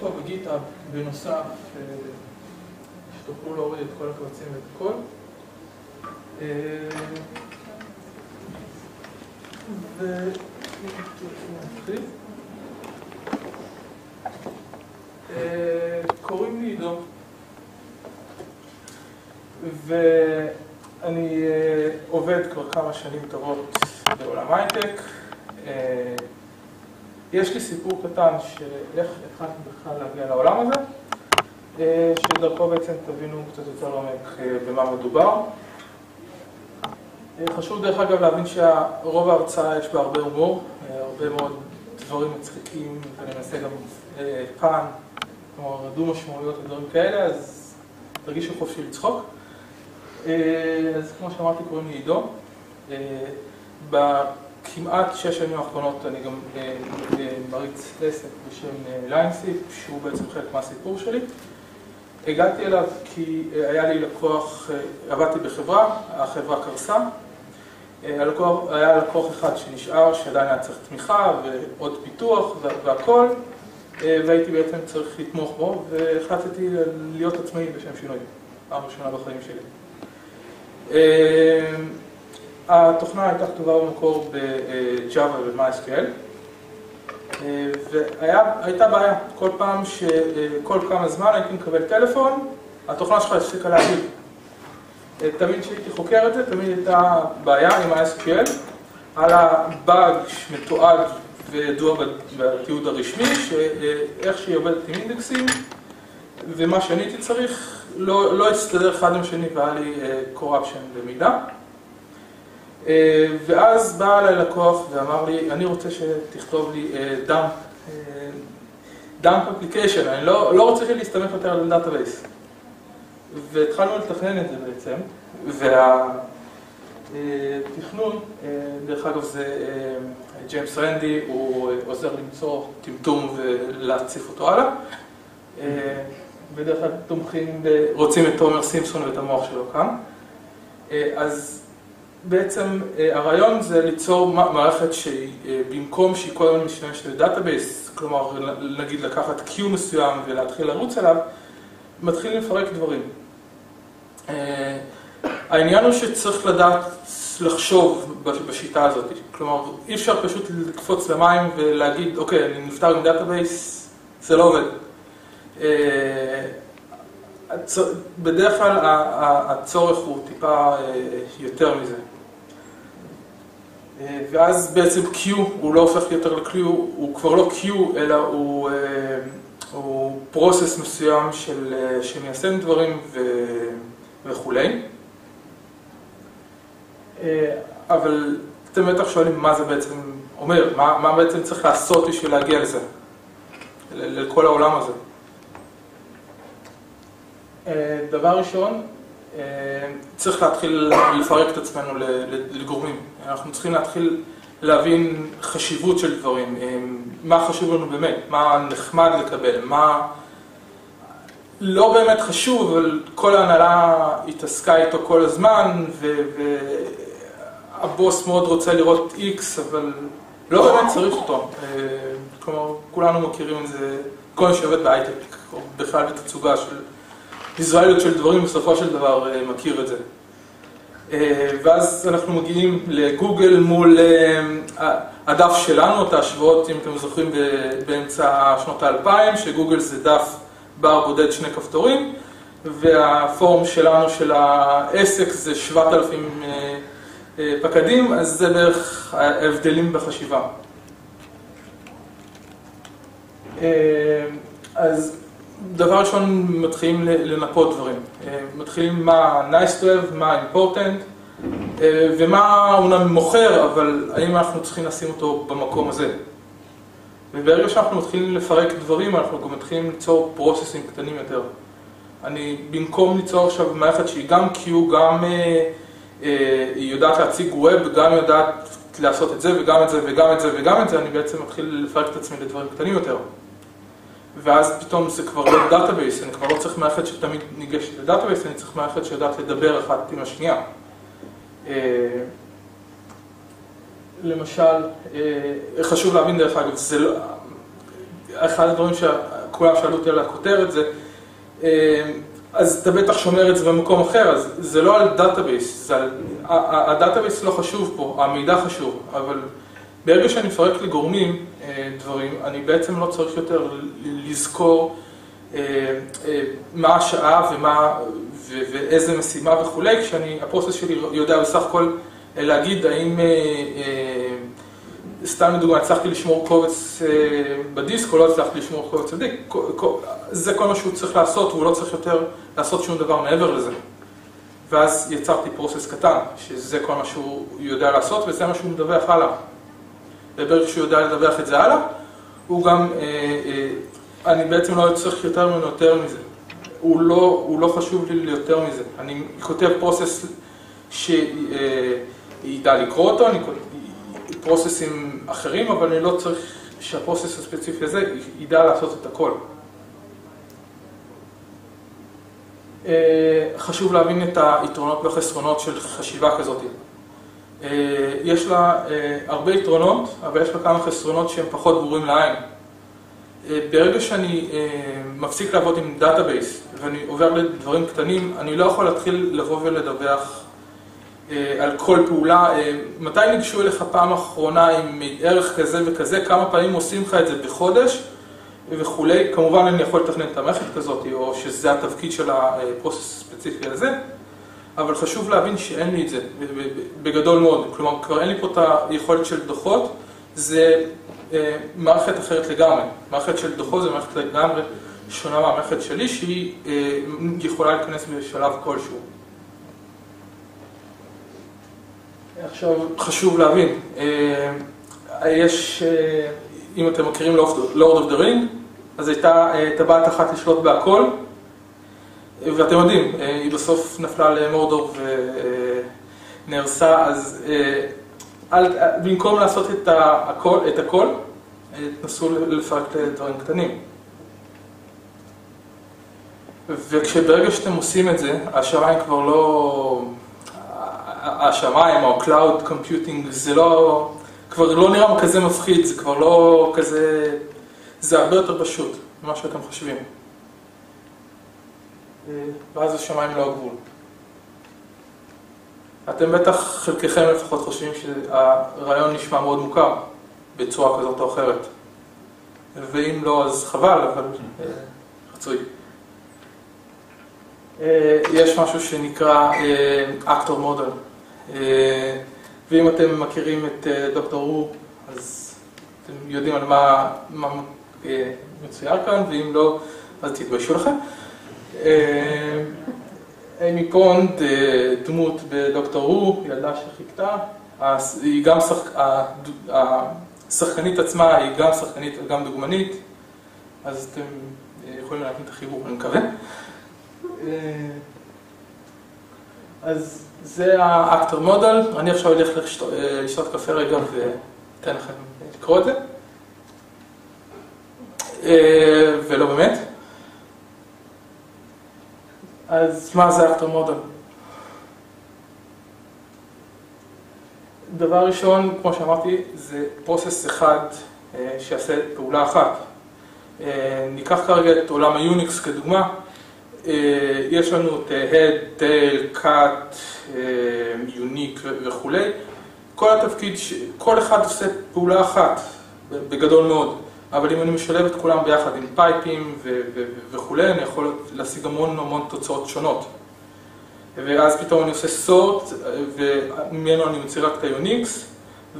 פה בגיטה בנוסף שתוכלו להוריד את כל הקבצים ואת הכל. קוראים לי עידו. ואני עובד כבר כמה שנים טובות בעולם הייטק יש לי סיפור קטן של איך התחלתי בכלל להגיע לעולם הזה שדרכו בעצם תבינו קצת יותר לעומק במה מדובר. חשוב דרך אגב להבין שרוב ההרצאה יש בה הרבה הומור הרבה מאוד דברים מצחיקים ואני מנסה גם פן כלומר דו משמעויות ודברים כאלה אז תרגישו חופשי לצחוק. אז כמו שאמרתי קוראים לי עידו בכמעט שש שנים האחרונות אני גם מריץ עסק בשם ליינסי שהוא בעצם חלק מהסיפור שלי. הגעתי אליו כי היה לי לקוח, עבדתי בחברה, החברה קרסה. היה לקוח אחד שנשאר שעדיין היה צריך תמיכה ועוד פיתוח והכל והייתי בעצם צריך לתמוך בו והחלטתי להיות עצמאי בשם שינוי. פעם ראשונה בחיים שלי התוכנה הייתה כתובה במקור ב-Java וב-MySQL והייתה בעיה. כל פעם שכל כמה זמן הייתי מקבל טלפון התוכנה שלך הפסיקה להגיב תמיד כשהייתי חוקר את זה תמיד הייתה בעיה עם ה-SQL על הבאג שמתועד וידוע בתיעוד הרשמי שאיך שהיא עובדת עם אינדקסים ומה שאני הייתי צריך לא הסתדר אחד עם השני והיה לי corruption במידה ואז בא אליי לקוח ואמר לי אני רוצה שתכתוב לי dump application אני לא רוצה להסתמך יותר על database והתחלנו לתכנן את זה בעצם והתכנון דרך אגב זה ג'יימס רנדי הוא עוזר למצוא טמטום ולהציף אותו הלאה. בדרך כלל תומכים רוצים את תומר סימפסון ואת המוח שלו כאן. אז בעצם הרעיון זה ליצור מערכת שבמקום שהיא כל הזמן משתמשת ל database כלומר נגיד לקחת Q מסוים ולהתחיל לרוץ עליו מתחילים לפרק דברים. העניין הוא שצריך לדעת לחשוב בשיטה הזאת. כלומר אי אפשר פשוט לקפוץ למים ולהגיד אוקיי אני נפטר עם database זה לא עובד. בדרך כלל הצורך הוא טיפה יותר מזה ואז בעצם Q הוא לא הופך יותר ל-Q הוא כבר לא Q אלא הוא פרוסס מסוים שמיישם דברים וכולי. אבל אתם בטח שואלים מה זה בעצם אומר מה בעצם צריך לעשות בשביל להגיע לזה לכל העולם הזה? דבר ראשון צריך להתחיל לפרק את עצמנו לגורמים. אנחנו צריכים להתחיל להבין חשיבות של דברים מה חשוב לנו באמת מה נחמד לקבל מה לא באמת חשוב אבל כל ההנהלה התעסקה איתו כל הזמן והבוס מאוד רוצה לראות X אבל לא באמת צריך אותו. כלומר כולנו מכירים את זה. כל מי שעובד בהייטק או בכלל בתצוגה של ויזואליות של דברים בסופו של דבר מכיר את זה. ואז אנחנו מגיעים לגוגל מול הדף שלנו, את ההשוואות אם אתם זוכרים באמצע שנות האלפיים שגוגל זה דף בר בודד שני כפתורים והפורום שלנו של העסק זה 7,000 פקדים אז זה בערך ההבדלים בחשיבה. אז דבר ראשון מתחילים לנפות דברים, מתחילים מה nice to have, מה important ומה אומנם מוכר אבל האם אנחנו צריכים לשים אותו במקום הזה? וברגע שאנחנו מתחילים לפרק דברים אנחנו גם מתחילים ליצור פרוססים קטנים יותר. אני במקום ליצור עכשיו מערכת שהיא גם Q, גם היא יודעת להציג web, גם יודעת לעשות את זה וגם את זה וגם את זה וגם את זה אני בעצם מתחיל לפרק את עצמי לדברים קטנים יותר ואז פתאום זה כבר לא database, אני כבר לא צריך מערכת שתמיד ניגשת ל database, אני צריך מערכת שיודעת לדבר אחת עם השנייה. למשל, חשוב להבין דרך אגב, זה לא... אחד הדברים כולם שאלו אותי על הכותרת זה, אז אתה בטח שומר את זה במקום אחר, אז זה לא על database, ה database לא חשוב פה, המידע חשוב, אבל ברגע שאני מפרק לגורמים דברים, אני בעצם לא צריך יותר לזכור מה השעה ומה, ואיזה משימה וכולי, כשאני, ה process שלי יודע בסך הכל להגיד האם, סתם לדוגמה, הצלחתי לשמור קובץ בדיסק או לא הצלחתי לשמור קובץ בדיסק, זה כל מה שהוא צריך לעשות, והוא לא צריך יותר לעשות שום דבר מעבר לזה. ואז יצרתי פרוסס קטן, שזה כל מה שהוא יודע לעשות וזה מה שהוא מדווח הלאה. וברגע שהוא יודע לדווח את זה הלאה, הוא גם, אני בעצם לא צריך יותר ממנו יותר מזה. הוא לא, הוא לא חשוב לי ליותר מזה. אני כותב פרוסס שידע לקרוא אותו, אני כותב פרוססים אחרים, אבל אני לא צריך שה process הספציפי הזה ידע לעשות את הכל. חשוב להבין את היתרונות והחסרונות של חשיבה כזאת. יש לה הרבה יתרונות, אבל יש לה כמה חסרונות שהם פחות ברורים לעין. ברגע שאני מפסיק לעבוד עם database ואני עובר לדברים קטנים, אני לא יכול להתחיל לבוא ולדווח על כל פעולה. מתי ניגשו אליך פעם אחרונה עם ערך כזה וכזה, כמה פעמים עושים לך את זה בחודש וכולי. כמובן אני יכול לתכנן את המערכת כזאת, או שזה התפקיד של הפרוסס הספציפי הזה, אבל חשוב להבין שאין לי את זה, בגדול מאוד. כלומר, כבר אין לי פה את היכולת של דוחות, זה מערכת אחרת לגמרי. מערכת של דוחות זה מערכת לגמרי שונה מהמערכת שלי, שהיא יכולה להיכנס בשלב כלשהו. עכשיו, חשוב להבין, יש, אם אתם מכירים Lord of the Ring, אז הייתה טבעת אחת לשלוט בהכל, ואתם יודעים, היא בסוף נפלה למורדור ונהרסה, אז במקום לעשות את הכל, תנסו לפרק לדברים קטנים. וכשברגע שאתם עושים את זה, השמיים כבר לא... השמיים או Cloud Computing זה לא... כבר לא נראה כזה מפחיד, זה כבר לא כזה... זה הרבה יותר פשוט ממה שאתם חושבים. ואז השמיים לא הגבול. אתם בטח, חלקכם לפחות חושבים שהרעיון נשמע מאוד מוכר בצורה כזאת או אחרת. ואם לא, אז חבל, אבל רצוי. יש משהו שנקרא Actor Model. ואם אתם מכירים את דוקטור רו, אז אתם יודעים על מה מצויר כאן, ואם לא, אז תתביישו לכם. אימי פונד, דמות בדוקטור רו, ילדה שחיכתה, היא גם השחקנית עצמה, היא גם שחקנית וגם דוגמנית, אז אתם יכולים להבין את החיבור, אני מקווה. אז זה האקטור מודל, אני עכשיו אלך לשתות קפה רגע ואתן לכם לקרוא את זה. ולא באמת. אז מה זה אקטור מודל? דבר ראשון, כמו שאמרתי, זה process אחד שיעשה פעולה אחת. ניקח כרגע את עולם ה Unix כדוגמה. יש לנו את head, tail, cut, uniq וכולי. כל התפקיד, כל אחד עושה פעולה אחת, בגדול מאוד. אבל אם אני משלב את כולם ביחד עם פייפים וכולי, אני יכול להשיג המון המון תוצאות שונות. ואז פתאום אני עושה sort, וממנו אני מוציא רק את ה uniques,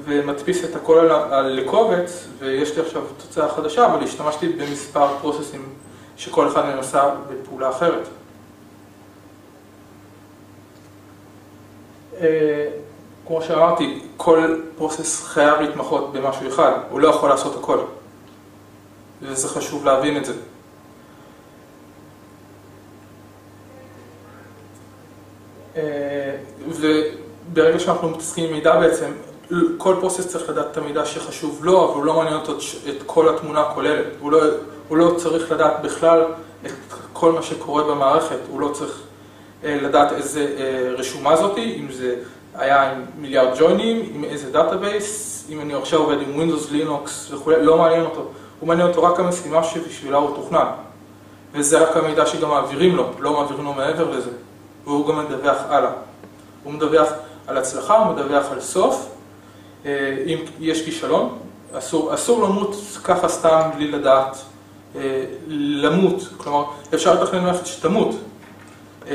ומדפיס את הכל לקובץ, ויש לי עכשיו תוצאה חדשה, אבל השתמשתי במספר פרוססים שכל אחד מהם עושה בפעולה אחרת. כמו שאמרתי, כל process חייב להתמחות במשהו אחד, הוא לא יכול לעשות הכל. וזה חשוב להבין את זה. וברגע שאנחנו מתעסקים עם מידע בעצם, כל process צריך לדעת את המידע שחשוב לו, אבל הוא לא מעניין אותו את כל התמונה הכוללת. הוא לא, הוא לא צריך לדעת בכלל את כל מה שקורה במערכת, הוא לא צריך לדעת איזה רשומה זאתי, אם זה היה עם מיליארד ג'וינים, עם איזה database, אם אני עכשיו עובד עם Windows, Linux וכולי, לא מעניין אותו. הוא מעניין אותו רק המשימה שבשבילה הוא תוכנן. וזה רק המידע שגם מעבירים לו, לא מעבירים לו מעבר לזה. והוא גם מדווח הלאה. הוא מדווח על הצלחה, הוא מדווח על סוף. אה, אם יש כישלון, אסור, אסור למות ככה סתם בלי לדעת אה, למות. כלומר, אפשר לתכנן מערכת שתמות. אה,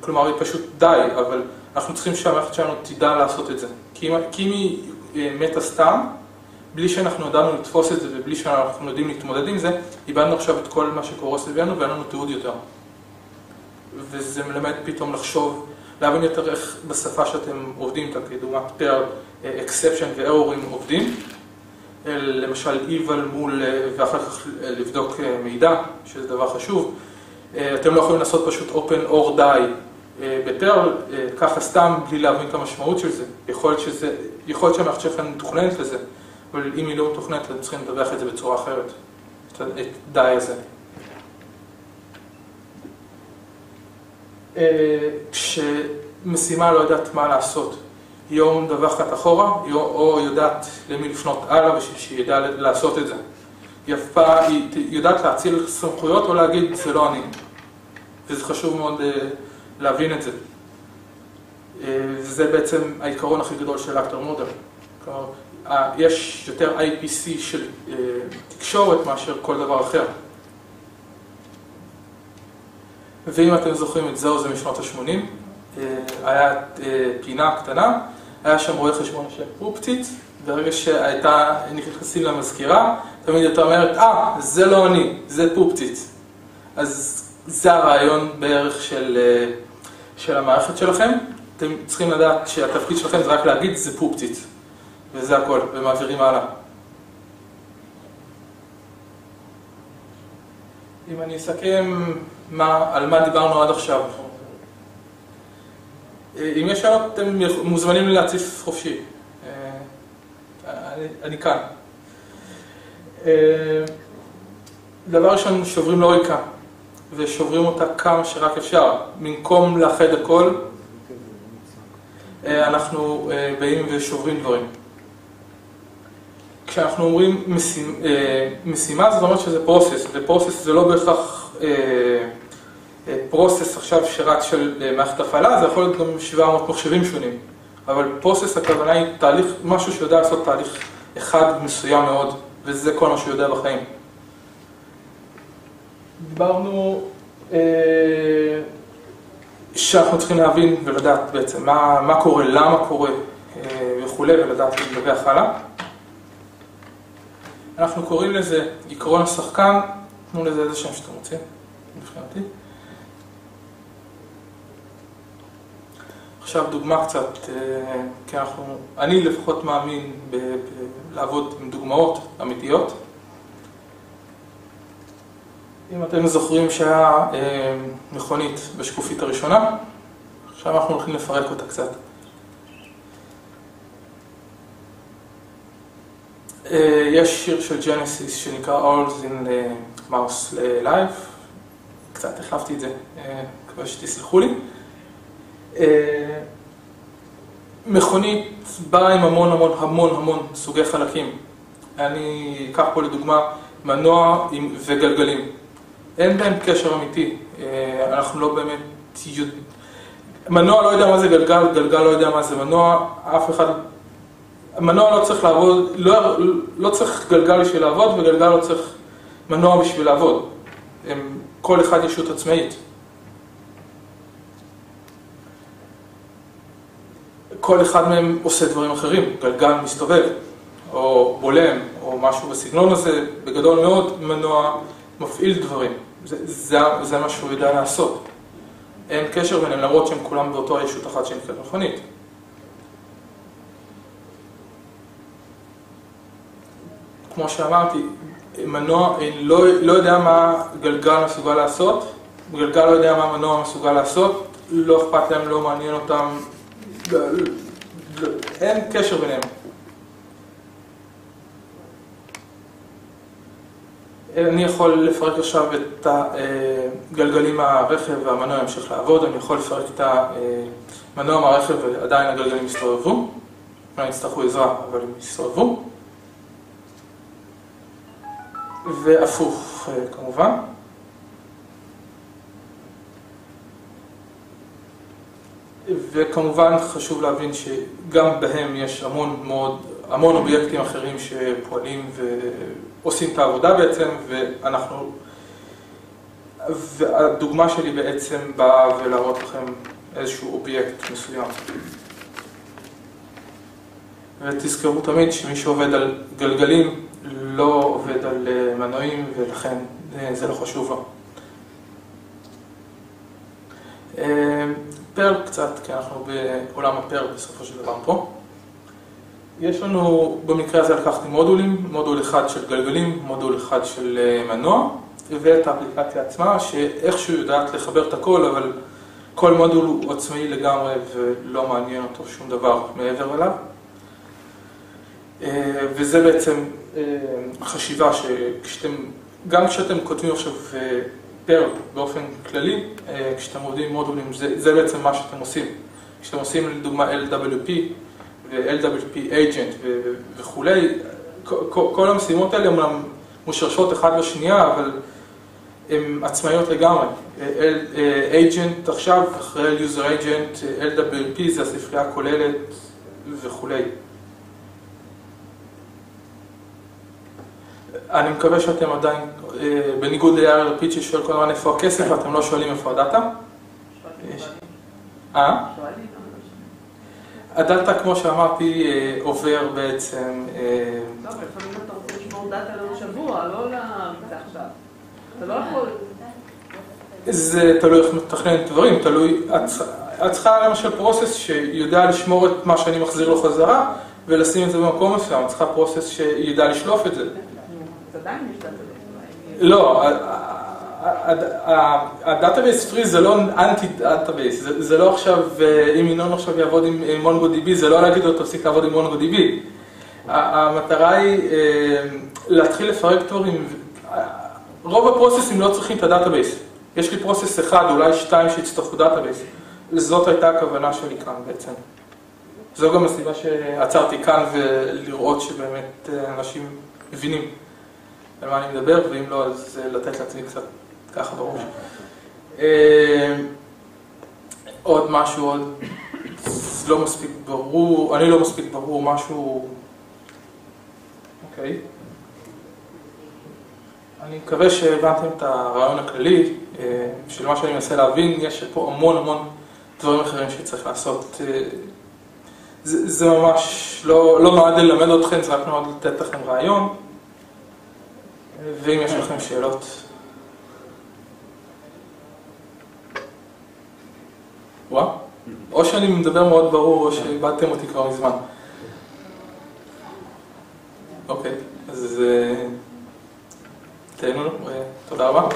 כלומר, היא פשוט די, אבל אנחנו צריכים שהמערכת שלנו תדע לעשות את זה. כי אם, כי אם היא מתה סתם, בלי שאנחנו ידענו לתפוס את זה ובלי שאנחנו יודעים להתמודד עם זה, איבדנו עכשיו את כל מה שקורה סביבנו ואין לנו תיעוד יותר. וזה מלמד פתאום לחשוב, להבין יותר איך בשפה שאתם עובדים איתה, כדוגמת פר, אקספשן ואירורים עובדים. למשל evil מול, ואחר כך לבדוק מידע, שזה דבר חשוב. אתם לא יכולים לעשות פשוט open or die בפרל, ככה סתם, בלי להבין את המשמעות של זה. יכול להיות שהמערכת שלכם מתוכננת לזה. אבל אם היא לא מתוכננת, אתם צריכים לדווח את זה בצורה אחרת, את די הזה. אה, כשמשימה לא יודעת מה לעשות, היא או מדווחת אחורה, או יודעת למי לפנות הלאה בשביל שהיא ידעה לעשות את זה. היא אף פעם, היא יודעת להציל סמכויות או להגיד, זה לא אני. וזה חשוב מאוד אה, להבין את זה. אה, זה בעצם העיקרון הכי גדול של אקטור מודל. כלומר, יש יותר IPC של אה, תקשורת מאשר כל דבר אחר. ואם אתם זוכרים את זהו זה משנות ה-80, אה, היה אה, פינה קטנה, היה שם רואה חשבון של פופטיט, ברגע שהייתה, נכנסים למזכירה, תמיד הייתה אומרת, אה, זה לא אני, זה פופטיט. אז זה הרעיון בערך של, של המערכת שלכם. אתם צריכים לדעת שהתפקיד שלכם זה רק להגיד, זה פופטיט. וזה הכל, ומעבירים הלאה. אם אני אסכם מה, על מה דיברנו עד עכשיו. אם יש שאלות, אתם מוזמנים להציף חופשי. אני, אני כאן. דבר ראשון, שוברים לוגיקה, ושוברים אותה כמה שרק אפשר. במקום לאחד הכל, אנחנו באים ושוברים דברים. כשאנחנו אומרים אה, משימה זאת אומרת שזה פרוסס, ופרוסס זה לא בהכרח אה, אה, פרוסס עכשיו שרץ של מערכת הפעלה, זה יכול להיות גם 700 מחשבים שונים, אבל פרוסס הכוונה היא תהליך, משהו שיודע לעשות תהליך אחד מסוים מאוד, וזה כל מה שהוא יודע בחיים. דיברנו אה, שאנחנו צריכים להבין ולדעת בעצם מה, מה קורה, למה קורה אה, וכולי, ולדעת לדווח הלאה. אנחנו קוראים לזה עקרון השחקן, תנו לזה איזה שם שאתם רוצים, מבחינתי. עכשיו דוגמה קצת, אה, כי אנחנו, אני לפחות מאמין לעבוד עם דוגמאות אמיתיות. אם אתם זוכרים שהיה אה, מכונית בשקופית הראשונה, עכשיו אנחנו הולכים לפרק אותה קצת. יש שיר של ג'נסיס שנקרא All in Mouse Life, קצת החלפתי את זה, אה, מקווה שתסלחו לי. אה, מכונית באה עם המון המון המון המון סוגי חלקים. אני אקח פה לדוגמה מנוע וגלגלים. אין בהם קשר אמיתי, אנחנו לא באמת. מנוע לא יודע מה זה גלגל, גלגל לא יודע מה זה מנוע, אף אחד מנוע לא צריך לעבוד, לא, לא צריך גלגל בשביל לעבוד וגלגל לא צריך מנוע בשביל לעבוד. הם כל אחד ישות עצמאית. כל אחד מהם עושה דברים אחרים, גלגל מסתובב, או בולם, או משהו בסגנון הזה, בגדול מאוד מנוע מפעיל דברים. זה, זה, זה מה שהוא יודע לעשות. אין קשר ביניהם למרות שהם כולם באותו ישות אחת שנקראת מכונית. כמו שאמרתי, מנוע לא, לא יודע מה גלגל מסוגל לעשות, גלגל לא יודע מה מנוע מסוגל לעשות, לא אכפת להם, לא מעניין אותם, אין קשר ביניהם. אני יכול לפרק עכשיו את הגלגלים מהרכב והמנוע ימשיך לעבוד, אני יכול לפרק את המנוע מהרכב ועדיין הגלגלים יסתובבו, אולי יצטרכו עזרה, אבל הם יסתובבו. והפוך כמובן. וכמובן חשוב להבין שגם בהם יש המון מאוד, המון אובייקטים אחרים שפועלים ועושים את העבודה בעצם, ואנחנו, והדוגמה שלי בעצם באה ולהראות לכם איזשהו אובייקט מסוים. ותזכרו תמיד שמי שעובד על גלגלים לא עובד על מנועים ולכן זה לא חשוב לו. פרל קצת, כי אנחנו בעולם הפרל בסופו של דבר פה. יש לנו, במקרה הזה לקחתי מודולים, מודול אחד של גלגלים, מודול אחד של מנוע, ואת האפליקציה עצמה, שאיכשהו יודעת לחבר את הכל, אבל כל מודול הוא עצמאי לגמרי ולא מעניין אותו שום דבר מעבר אליו. וזה בעצם חשיבה שכשאתם, גם כשאתם כותבים עכשיו פרל באופן כללי, כשאתם עובדים עם מודולים, זה, זה בעצם מה שאתם עושים. כשאתם עושים לדוגמה LWP ו-LWP agent וכולי, כל המשימות האלה אומנם מושרשות אחת בשנייה, אבל הן עצמאיות לגמרי. agent עכשיו, אחרי user agent, LWP זה הספרייה הכוללת וכולי. אני מקווה שאתם עדיין, בניגוד ליאיר לפיד ששואל כל הזמן איפה הכסף, ואתם לא שואלים איפה הדאטה. אה? ה data, כמו שאמרתי, עובר בעצם... טוב, לפעמים אתה רוצה לשמור data לעוד שבוע, לא. אתה לא יכול... זה תלוי איך מתכנן דברים, תלוי... את צריכה למשל process שיודע לשמור את מה שאני מחזיר לו חזרה ולשים את זה במקום מסוים, את צריכה process שידע לשלוף את זה. עדיין יש. לא, ה database free זה לא אנטי database, זה לא עכשיו, אם ינון עכשיו יעבוד עם MongoDB, זה לא להגיד לו תפסיק לעבוד עם MongoDB. המטרה היא להתחיל לפרק דברים, רוב הפרוססים לא צריכים את ה database. יש לי process אחד, אולי שתיים שיצטרכו database. זאת הייתה הכוונה שלי כאן בעצם. זו גם הסיבה שעצרתי כאן ולראות שבאמת אנשים מבינים. על מה אני מדבר, ואם לא, אז לתת לעצמי קצת ככה בראש. עוד משהו, עוד לא מספיק ברור, אני לא מספיק ברור, משהו... אוקיי. אני מקווה שהבנתם את הרעיון הכללי של מה שאני מנסה להבין, יש פה המון המון דברים אחרים שצריך לעשות. זה, זה ממש לא, לא נועד ללמד אתכם, זה רק נועד לתת לכם רעיון. ואם יש לכם שאלות. וואה, או שאני מדבר מאוד ברור או שאיבדתם אותי כבר מזמן. אוקיי, אז תהנו, תודה רבה.